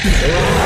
Ah!